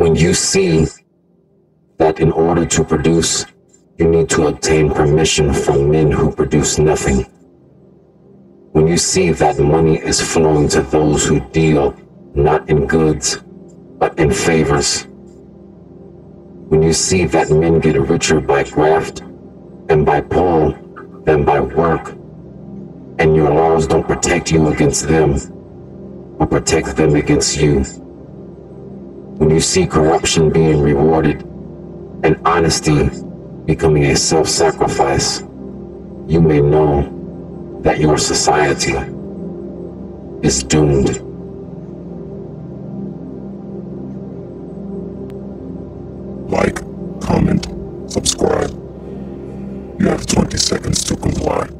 When you see that in order to produce, you need to obtain permission from men who produce nothing. When you see that money is flowing to those who deal not in goods, but in favors. When you see that men get richer by graft and by pull than by work, and your laws don't protect you against them, or protect them against you. When you see corruption being rewarded and honesty becoming a self sacrifice, you may know that your society is doomed. Like, comment, subscribe. You have 20 seconds to comply.